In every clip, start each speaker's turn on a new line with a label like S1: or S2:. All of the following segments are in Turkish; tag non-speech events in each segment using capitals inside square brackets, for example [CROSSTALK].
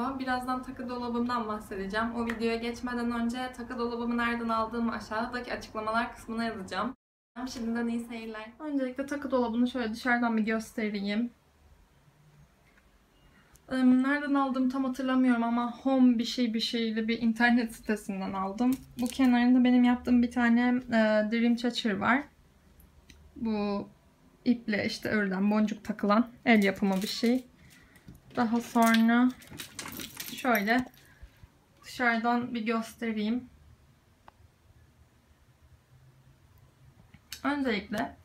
S1: merhaba. Birazdan takı dolabımdan bahsedeceğim. O videoya geçmeden önce takı dolabımı nereden aldığımı aşağıdaki açıklamalar kısmına yazacağım. Şimdiden iyi seyirler. Öncelikle takı dolabını şöyle dışarıdan bir göstereyim. Im, Nereden aldığımı tam hatırlamıyorum ama Home bir şey bir şeyli bir internet sitesinden aldım. Bu kenarında benim yaptığım bir tane e, var. Bu iple işte örülen boncuk takılan el yapımı bir şey. Daha sonra şöyle dışarıdan bir göstereyim. Öncelikle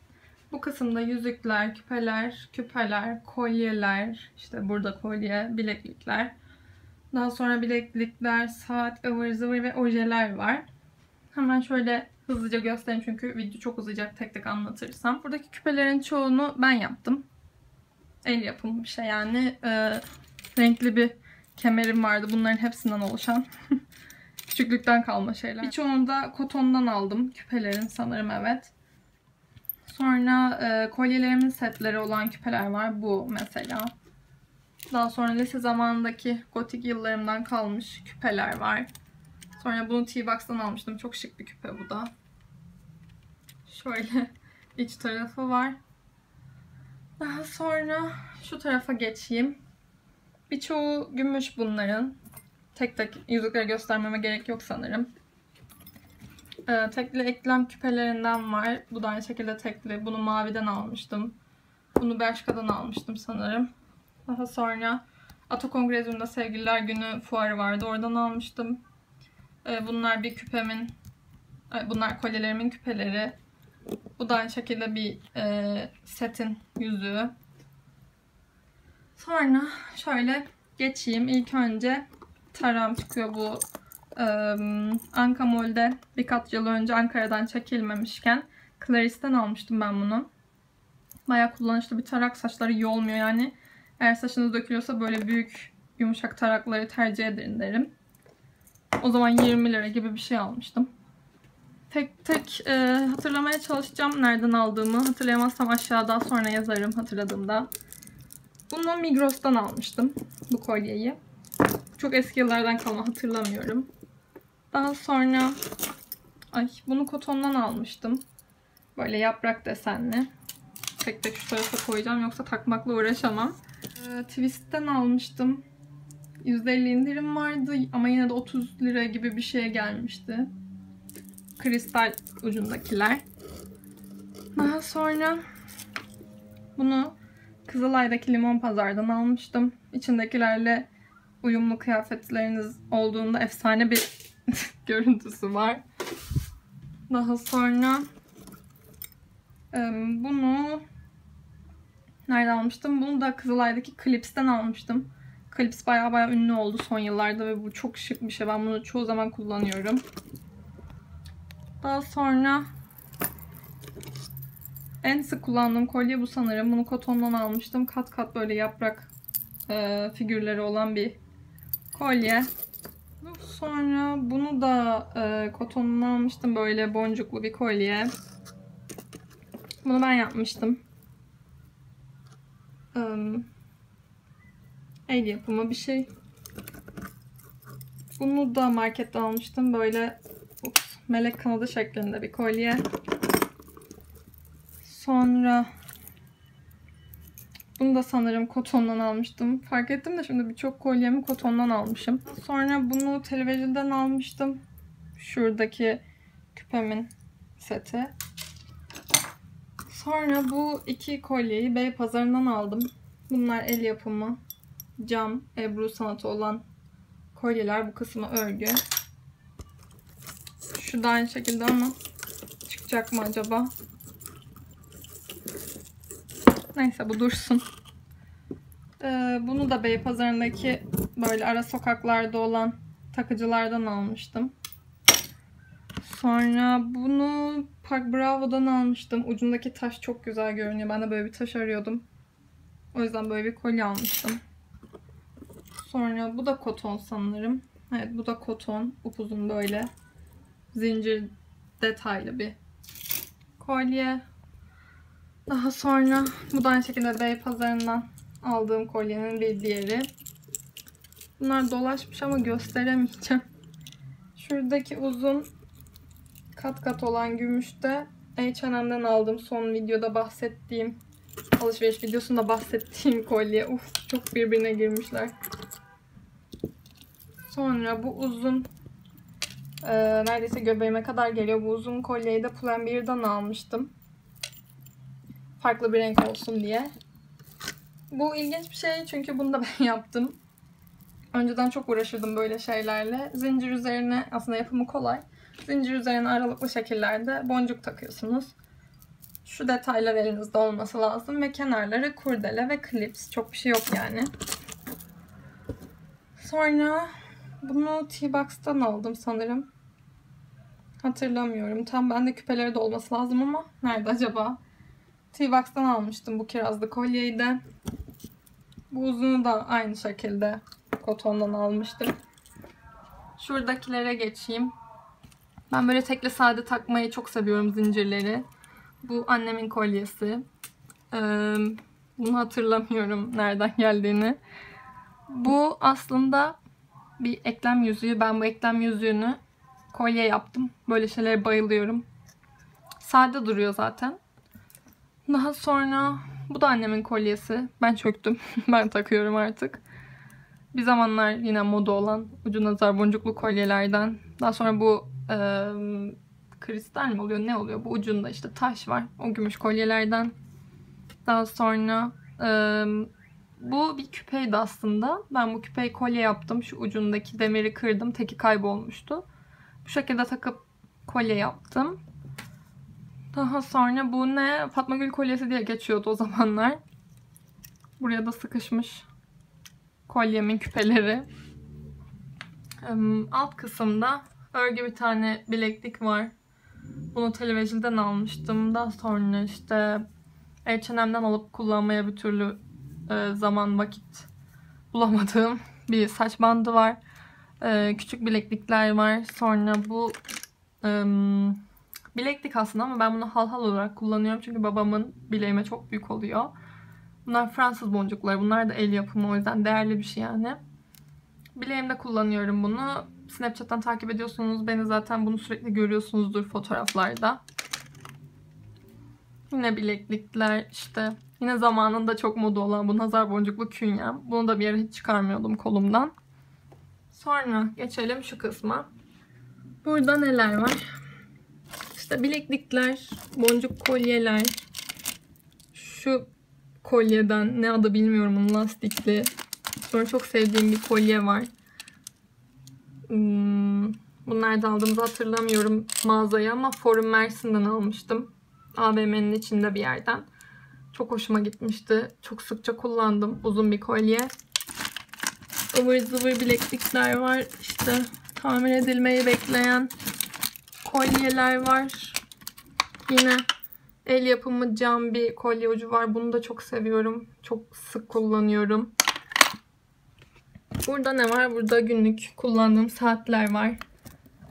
S1: bu kısımda yüzükler, küpeler, küpeler, kolyeler, işte burada kolye, bileklikler. Daha sonra bileklikler, saat, ıvır zıvır ve ojeler var. Hemen şöyle hızlıca göstereyim çünkü video çok uzayacak tek tek anlatırsam. Buradaki küpelerin çoğunu ben yaptım. El yapımı bir şey yani. Ee, renkli bir kemerim vardı. Bunların hepsinden oluşan. [LAUGHS] Küçüklükten kalma şeyler. Birçoğunu da kotondan aldım. Küpelerin sanırım evet. Sonra e, kolyelerimin setleri olan küpeler var. Bu mesela. Daha sonra lise zamanındaki gotik yıllarımdan kalmış küpeler var. Sonra bunu T-Box'tan almıştım. Çok şık bir küpe bu da. Şöyle [LAUGHS] iç tarafı var. Daha sonra şu tarafa geçeyim. Birçoğu gümüş bunların. Tek tek yüzükleri göstermeme gerek yok sanırım. Ee, tekli eklem küpelerinden var. Bu da aynı şekilde tekli. Bunu maviden almıştım. Bunu Bershka'dan almıştım sanırım. Daha sonra Ato Kongrezyum'da Sevgililer Günü fuarı vardı. Oradan almıştım. Ee, bunlar bir küpemin, bunlar kolyelerimin küpeleri. Bu da aynı şekilde bir e, setin yüzüğü. Sonra şöyle geçeyim. İlk önce taram çıkıyor bu e, Anka Mol'de birkaç yıl önce Ankara'dan çekilmemişken Clarice'den almıştım ben bunu. Bayağı kullanışlı bir tarak. Saçları yolmuyor yani. Eğer saçınız dökülüyorsa böyle büyük yumuşak tarakları tercih ederim derim. O zaman 20 lira gibi bir şey almıştım. Tek tek e, hatırlamaya çalışacağım nereden aldığımı. Hatırlayamazsam aşağıda sonra yazarım hatırladığımda. Bunu Migros'tan almıştım bu kolyeyi. Çok eski yıllardan kalma hatırlamıyorum. Daha sonra ay bunu kotondan almıştım. Böyle yaprak desenli. Tek tek şu tarafa koyacağım yoksa takmakla uğraşamam. Ee, Twist'ten almıştım. %50 indirim vardı ama yine de 30 lira gibi bir şeye gelmişti. Kristal ucundakiler. Daha sonra bunu Kızılay'daki limon pazardan almıştım. İçindekilerle uyumlu kıyafetleriniz olduğunda efsane bir [LAUGHS] görüntüsü var. Daha sonra bunu nereden almıştım? Bunu da Kızılay'daki Clips'ten almıştım. Clips baya baya ünlü oldu son yıllarda ve bu çok şık bir şey. Ben bunu çoğu zaman kullanıyorum. Daha sonra en sık kullandığım kolye bu sanırım. Bunu kotondan almıştım. Kat kat böyle yaprak e, figürleri olan bir kolye. Sonra bunu da e, kotondan almıştım. Böyle boncuklu bir kolye. Bunu ben yapmıştım. Um, el yapımı bir şey. Bunu da marketten almıştım. Böyle melek kanadı şeklinde bir kolye. Sonra bunu da sanırım kotondan almıştım. Fark ettim de şimdi birçok kolyemi kotondan almışım. Sonra bunu televizyondan almıştım. Şuradaki küpemin seti. Sonra bu iki kolyeyi Bey pazarından aldım. Bunlar el yapımı cam, ebru sanatı olan kolyeler. Bu kısmı örgü. Şu da aynı şekilde ama çıkacak mı acaba? Neyse bu dursun. Ee, bunu da Beypazarı'ndaki böyle ara sokaklarda olan takıcılardan almıştım. Sonra bunu Park Bravo'dan almıştım. Ucundaki taş çok güzel görünüyor. Ben de böyle bir taş arıyordum. O yüzden böyle bir kolye almıştım. Sonra bu da koton sanırım. Evet bu da koton. Upuzun böyle zincir detaylı bir kolye. Daha sonra bu da aynı şekilde Bey pazarından aldığım kolyenin bir diğeri. Bunlar dolaşmış ama gösteremeyeceğim. Şuradaki uzun kat kat olan gümüşte H&M'den aldım. Son videoda bahsettiğim alışveriş videosunda bahsettiğim kolye. Uf çok birbirine girmişler. Sonra bu uzun e, neredeyse göbeğime kadar geliyor. Bu uzun kolyeyi de Pull&Bear'dan almıştım. Farklı bir renk olsun diye. Bu ilginç bir şey çünkü bunu da [LAUGHS] ben yaptım. Önceden çok uğraşırdım böyle şeylerle. Zincir üzerine aslında yapımı kolay. Zincir üzerine aralıklı şekillerde boncuk takıyorsunuz. Şu detaylar elinizde olması lazım ve kenarları kurdele ve klips. Çok bir şey yok yani. Sonra bunu T-Box'tan aldım sanırım. Hatırlamıyorum. Tam bende küpeleri de olması lazım ama nerede acaba? T-Box'tan almıştım bu kirazlı kolyeyi de. Bu uzunu da aynı şekilde kotondan almıştım. Şuradakilere geçeyim. Ben böyle tekli sade takmayı çok seviyorum zincirleri. Bu annemin kolyesi. Ee, bunu hatırlamıyorum nereden geldiğini. Bu aslında bir eklem yüzüğü. Ben bu eklem yüzüğünü kolye yaptım. Böyle şeylere bayılıyorum. Sade duruyor zaten. Daha sonra bu da annemin kolyesi. Ben çöktüm. [LAUGHS] ben takıyorum artık. Bir zamanlar yine moda olan ucu nazar boncuklu kolyelerden. Daha sonra bu e, kristal mi oluyor ne oluyor? Bu ucunda işte taş var. O gümüş kolyelerden. Daha sonra e, bu bir küpeydi aslında. Ben bu küpeyi kolye yaptım. Şu ucundaki demiri kırdım. Teki kaybolmuştu. Bu şekilde takıp kolye yaptım. Daha sonra bu ne? Fatma Gül kolyesi diye geçiyordu o zamanlar. Buraya da sıkışmış kolyemin küpeleri. Alt kısımda örgü bir tane bileklik var. Bunu televizyondan almıştım. Daha sonra işte H&M'den alıp kullanmaya bir türlü e, zaman vakit bulamadığım bir saç bandı var. E, küçük bileklikler var. Sonra bu e, bileklik aslında ama ben bunu hal hal olarak kullanıyorum. Çünkü babamın bileğime çok büyük oluyor. Bunlar Fransız boncukları. Bunlar da el yapımı o yüzden değerli bir şey yani. Bileğimde kullanıyorum bunu. Snapchat'tan takip ediyorsunuz. Beni zaten bunu sürekli görüyorsunuzdur fotoğraflarda. Yine bileklikler işte. Yine zamanında çok moda olan bu nazar boncuklu künyem. Bunu da bir yere hiç çıkarmıyordum kolumdan. Sonra geçelim şu kısma. Burada neler var? İşte bileklikler, boncuk kolyeler. Şu kolyeden ne adı bilmiyorum onun lastikli. Sonra çok sevdiğim bir kolye var. Hmm, bunu nerede aldığımızı hatırlamıyorum mağazaya ama Forum Mersin'den almıştım. AVM'nin içinde bir yerden. Çok hoşuma gitmişti. Çok sıkça kullandım. Uzun bir kolye. Ivır zıvır bileklikler var. İşte tamir edilmeyi bekleyen kolyeler var. Yine el yapımı cam bir kolye ucu var. Bunu da çok seviyorum. Çok sık kullanıyorum. Burada ne var? Burada günlük kullandığım saatler var.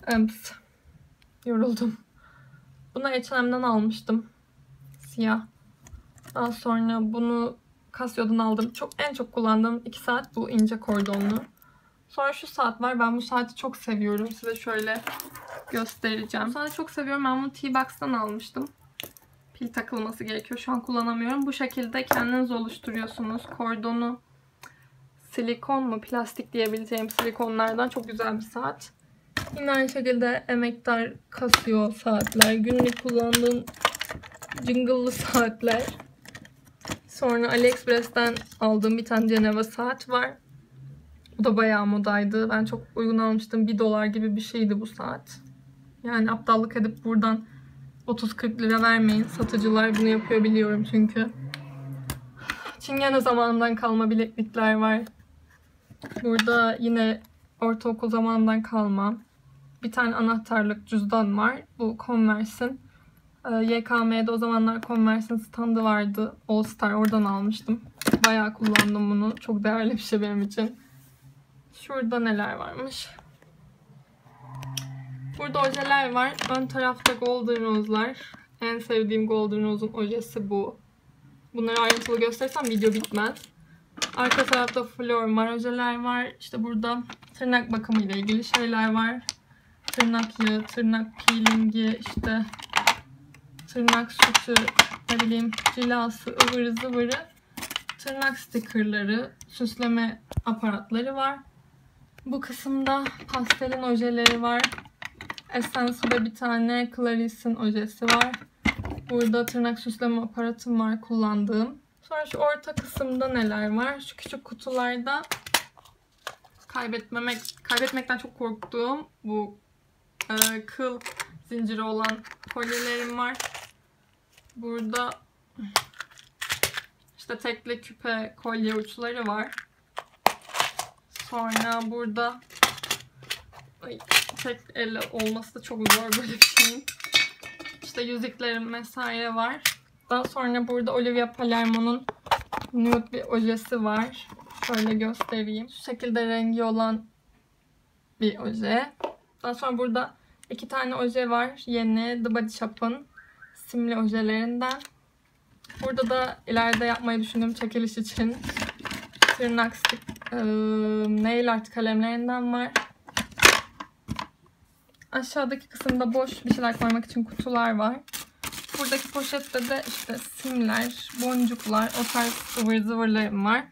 S1: Öms. Yoruldum. Bunu H&M'den almıştım. Siyah. Daha sonra bunu Casio'dan aldım. Çok en çok kullandığım 2 saat bu ince kordonlu. Sonra şu saat var. Ben bu saati çok seviyorum. Size şöyle göstereceğim. Bu saati çok seviyorum. Ben bunu T-Box'tan almıştım. Pil takılması gerekiyor. Şu an kullanamıyorum. Bu şekilde kendiniz oluşturuyorsunuz. Kordonu silikon mu plastik diyebileceğim silikonlardan çok güzel bir saat. Yine aynı şekilde emektar kasıyor saatler. Günlük kullandığım jingle'lı saatler. Sonra AliExpress'ten aldığım bir tane Ceneva saat var. Bu da bayağı modaydı. Ben çok uygun almıştım. 1 dolar gibi bir şeydi bu saat. Yani aptallık edip buradan 30-40 lira vermeyin. Satıcılar bunu yapıyor biliyorum çünkü. Çingene zamanından kalma bileklikler var. Burada yine ortaokul zamanından kalma bir tane anahtarlık cüzdan var. Bu Converse'in YKM'de o zamanlar Converse'in standı vardı. All Star oradan almıştım. Bayağı kullandım bunu. Çok değerli bir şey benim için. Şurada neler varmış. Burada ojeler var. Ön tarafta Golden Rose'lar. En sevdiğim Golden Rose'un ojesi bu. Bunları ayrıntılı göstersem video bitmez. Arka tarafta flor marojeler var. İşte burada tırnak bakımı ile ilgili şeyler var. Tırnak yağı, tırnak peelingi, işte tırnak sütü, ne bileyim cilası, ıvırı zıvırı, tırnak stikerleri, süsleme aparatları var. Bu kısımda pastelin ojeleri var. Essence'da bir tane Clarice'in ojesi var. Burada tırnak süsleme aparatım var kullandığım. Sonra şu orta kısımda neler var? Şu küçük kutularda kaybetmemek, kaybetmekten çok korktuğum bu e, kıl zinciri olan kolyelerim var. Burada işte tekli küpe kolye uçları var. Sonra burada ay, tek elle olması da çok zor böyle bir şeyin. İşte yüzüklerim vesaire var. Daha sonra burada Olivia Palermo'nun nude bir ojesi var. Şöyle göstereyim. Şu şekilde rengi olan bir oje. Daha sonra burada iki tane oje var. Yeni The Body Shop'ın simli ojelerinden. Burada da ileride yapmayı düşündüğüm çekiliş için tırnak stick, e, nail art kalemlerinden var. Aşağıdaki kısımda boş bir şeyler koymak için kutular var. Buradaki poşette de işte simler, boncuklar, o tarz ıvır zıvırlarım var.